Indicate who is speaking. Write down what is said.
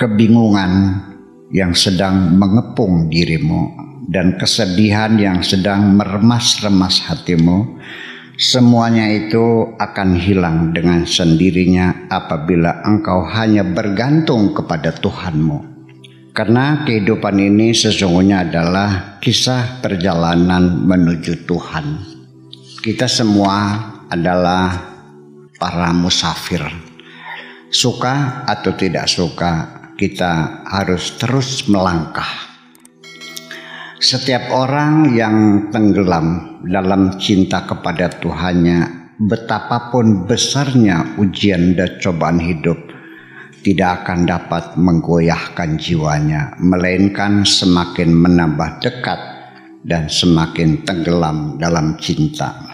Speaker 1: kebingungan yang sedang mengepung dirimu dan kesedihan yang sedang meremas-remas hatimu, semuanya itu akan hilang dengan sendirinya apabila engkau hanya bergantung kepada Tuhanmu. Karena kehidupan ini sesungguhnya adalah kisah perjalanan menuju Tuhan. Kita semua adalah para musafir. Suka atau tidak suka, kita harus terus melangkah setiap orang yang tenggelam dalam cinta kepada Tuhannya, betapapun besarnya ujian dan cobaan hidup, tidak akan dapat menggoyahkan jiwanya, melainkan semakin menambah dekat dan semakin tenggelam dalam cinta.